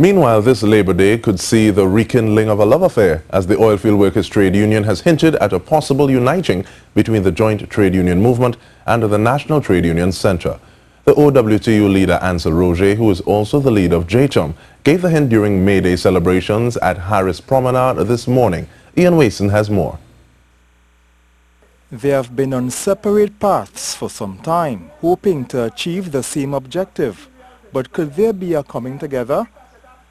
Meanwhile, this Labor Day could see the rekindling of a love affair as the Oilfield Workers Trade Union has hinted at a possible uniting between the Joint Trade Union Movement and the National Trade Union Centre. The OWTU leader Ancel Roget, who is also the leader of JTUM, gave the hint during May Day celebrations at Harris Promenade this morning. Ian Wason has more. They have been on separate paths for some time, hoping to achieve the same objective. But could there be a coming together?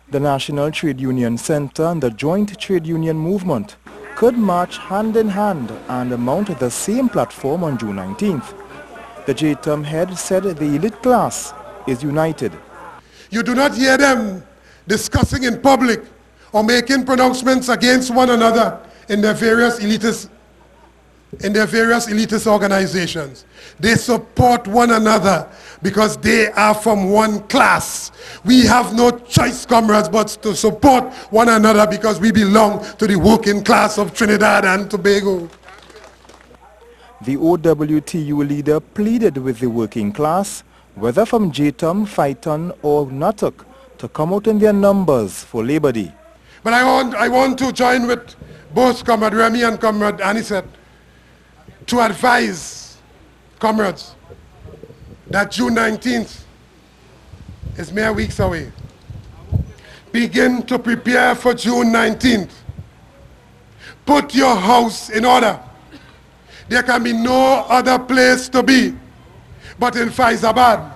The National Trade Union Centre and the Joint Trade Union Movement could march hand in hand and mount the same platform on June 19th. The JTUM head said the elite class is united. You do not hear them discussing in public or making pronouncements against one another in their various elitist in their various elitist organizations. They support one another because they are from one class. We have no choice, comrades, but to support one another because we belong to the working class of Trinidad and Tobago. The OWTU leader pleaded with the working class, whether from JTUM, FITUN or NATUC, to come out in their numbers for Labor Day. But I want, I want to join with both Comrade Remy and Comrade Annisette to advise comrades that June 19th is mere weeks away. Begin to prepare for June 19th. Put your house in order. There can be no other place to be but in Fyzabad.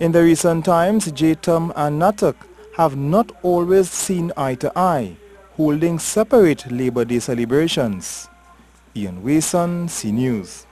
In the recent times, JTUM and NATUC have not always seen eye to eye, holding separate Labor Day celebrations. Ian Wilson, C News.